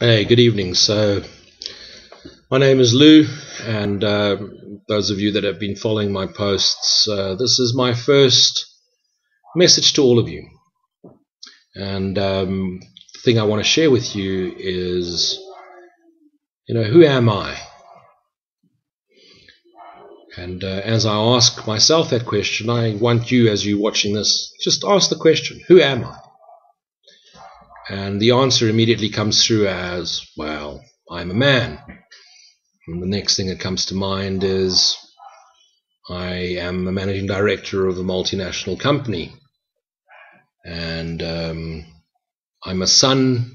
Hey, good evening. So, my name is Lou, and uh, those of you that have been following my posts, uh, this is my first message to all of you. And um, the thing I want to share with you is, you know, who am I? And uh, as I ask myself that question, I want you, as you're watching this, just ask the question Who am I? And the answer immediately comes through as, well, I'm a man. And the next thing that comes to mind is, I am a managing director of a multinational company. And um, I'm a son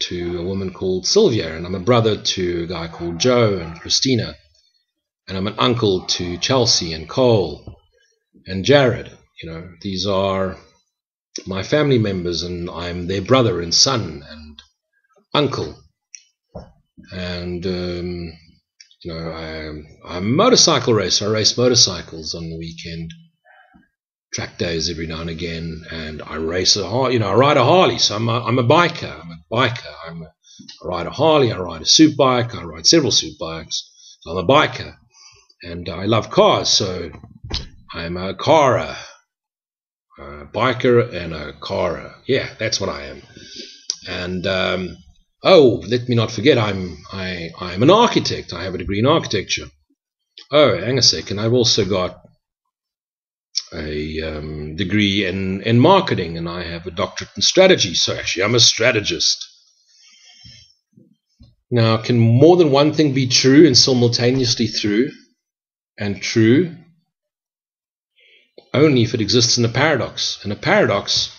to a woman called Sylvia, and I'm a brother to a guy called Joe and Christina. And I'm an uncle to Chelsea and Cole and Jared. You know, these are my family members, and I'm their brother and son and uncle. And um, you know, I'm, I'm a motorcycle racer. I race motorcycles on the weekend, track days every now and again, and I race a. You know, I ride a Harley, so I'm a, I'm a biker. I'm a biker. I'm a, I ride a Harley. I ride a suit bike. I ride several suit bikes. So I'm a biker, and I love cars. So I'm a carer a biker and a carer. Yeah, that's what I am. And um, oh, let me not forget, I'm I I'm an architect. I have a degree in architecture. Oh, hang a second. I've also got a um, degree in in marketing, and I have a doctorate in strategy. So actually, I'm a strategist. Now, can more than one thing be true and simultaneously true and true only if it exists in a paradox. And a paradox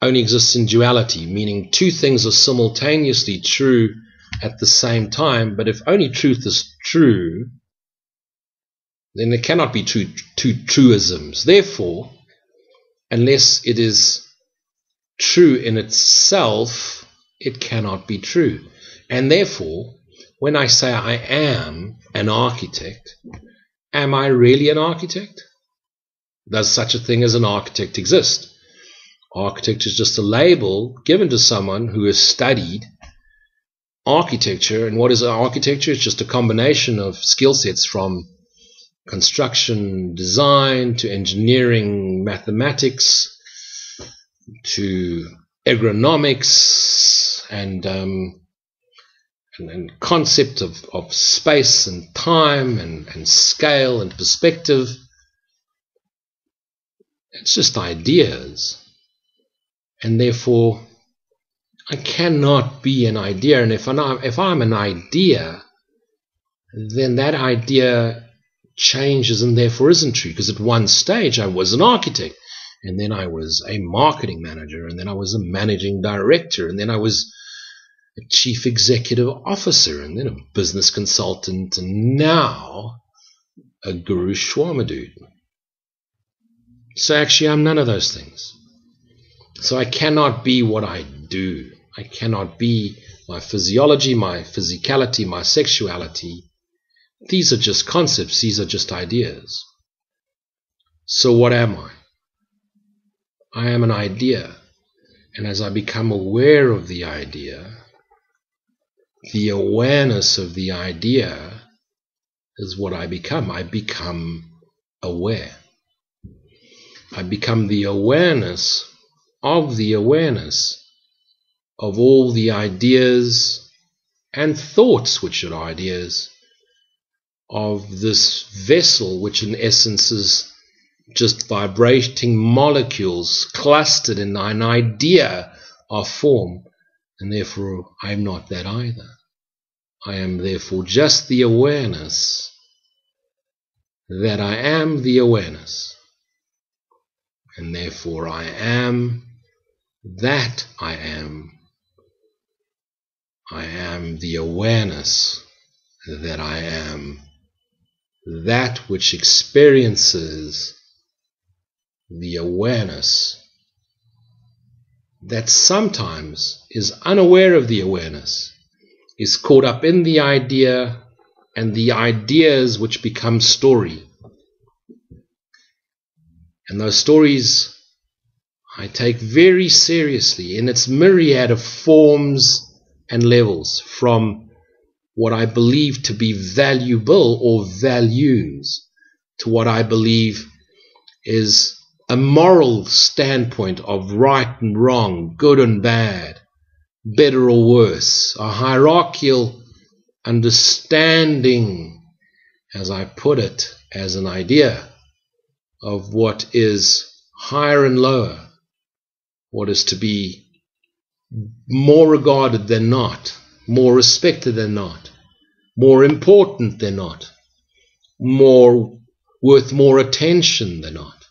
only exists in duality, meaning two things are simultaneously true at the same time, but if only truth is true, then there cannot be two, two truisms. Therefore, unless it is true in itself, it cannot be true. And therefore, when I say I am an architect, am I really an architect? Does such a thing as an architect exist? Architect is just a label given to someone who has studied architecture. And what is architecture? It's just a combination of skill sets from construction design to engineering mathematics to ergonomics and, um, and, and, concept of, of space and time and, and scale and perspective it's just ideas. And therefore, I cannot be an idea. And if I'm, if I'm an idea, then that idea changes and therefore isn't true. Because at one stage I was an architect, and then I was a marketing manager, and then I was a managing director, and then I was a chief executive officer, and then a business consultant, and now a guru Shwama dude. So actually, I'm none of those things. So I cannot be what I do. I cannot be my physiology, my physicality, my sexuality. These are just concepts, these are just ideas. So what am I? I am an idea. And as I become aware of the idea, the awareness of the idea is what I become. I become aware. I become the awareness of the awareness of all the ideas and thoughts, which are ideas, of this vessel, which in essence is just vibrating molecules clustered in an idea of form, and therefore I am not that either. I am therefore just the awareness that I am the awareness and therefore I am that I am. I am the awareness that I am that which experiences the awareness that sometimes is unaware of the awareness, is caught up in the idea and the ideas which become story and those stories I take very seriously in its myriad of forms and levels from what I believe to be valuable or values to what I believe is a moral standpoint of right and wrong, good and bad, better or worse, a hierarchical understanding, as I put it, as an idea of what is higher and lower, what is to be more regarded than not, more respected than not, more important than not, more worth more attention than not.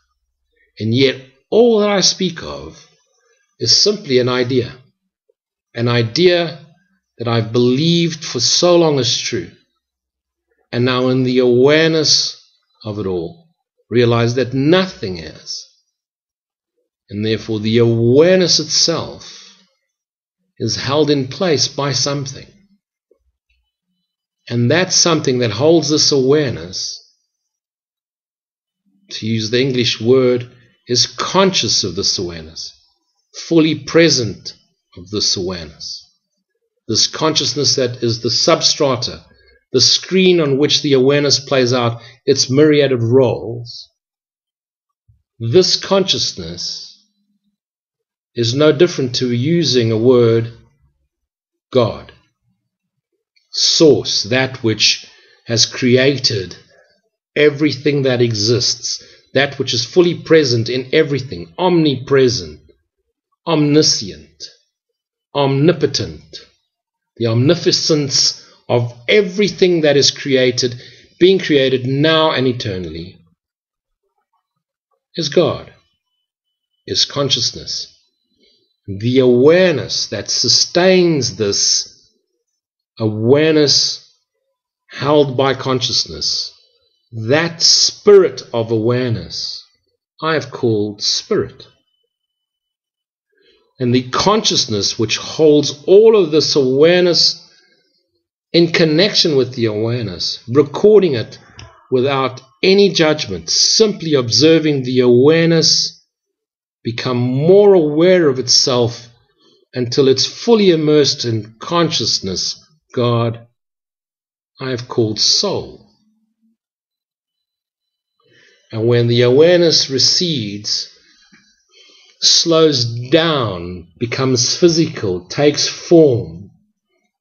And yet, all that I speak of is simply an idea, an idea that I've believed for so long is true. And now, in the awareness of it all, realize that nothing is. And therefore, the awareness itself is held in place by something. And that something that holds this awareness, to use the English word, is conscious of this awareness, fully present of this awareness. This consciousness that is the substrata, the screen on which the awareness plays out its myriad of roles. This consciousness is no different to using a word God source, that which has created everything that exists, that which is fully present in everything, omnipresent, omniscient, omnipotent, the omnificence of everything that is created, being created now and eternally, is God, is consciousness. The awareness that sustains this awareness held by consciousness, that spirit of awareness, I have called spirit. And the consciousness which holds all of this awareness in connection with the awareness, recording it without any judgment, simply observing the awareness become more aware of itself until it's fully immersed in consciousness God I have called soul. And when the awareness recedes, slows down, becomes physical, takes form,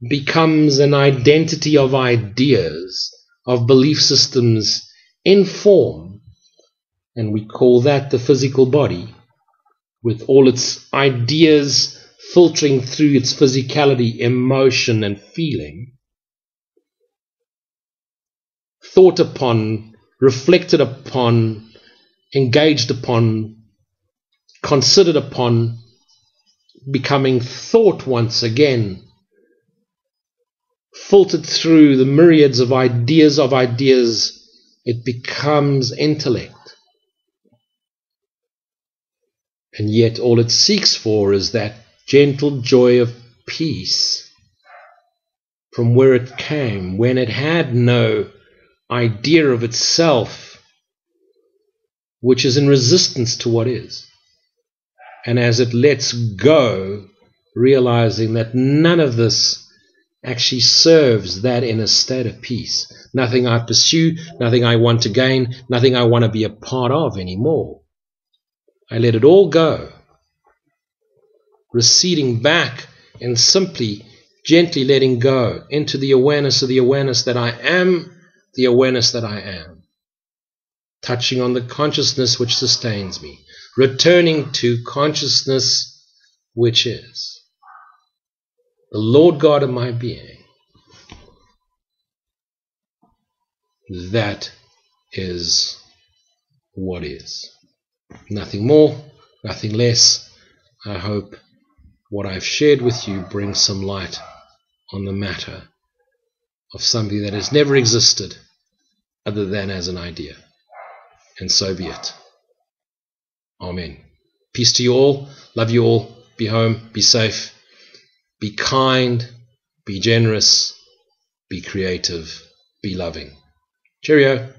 becomes an identity of ideas, of belief systems in form, and we call that the physical body, with all its ideas filtering through its physicality, emotion, and feeling, thought upon, reflected upon, engaged upon, considered upon, becoming thought once again, filtered through the myriads of ideas of ideas, it becomes intellect. And yet, all it seeks for is that gentle joy of peace from where it came, when it had no idea of itself, which is in resistance to what is. And as it lets go, realizing that none of this actually serves that inner state of peace. Nothing I pursue, nothing I want to gain, nothing I want to be a part of anymore. I let it all go receding back and simply gently letting go into the awareness of the awareness that I am, the awareness that I am. Touching on the consciousness which sustains me, returning to consciousness which is the Lord God of my being. That is what is. Nothing more, nothing less. I hope what I've shared with you brings some light on the matter of something that has never existed other than as an idea. And so be it. Amen. Peace to you all. Love you all. Be home. Be safe. Be kind. Be generous. Be creative. Be loving. Cheerio.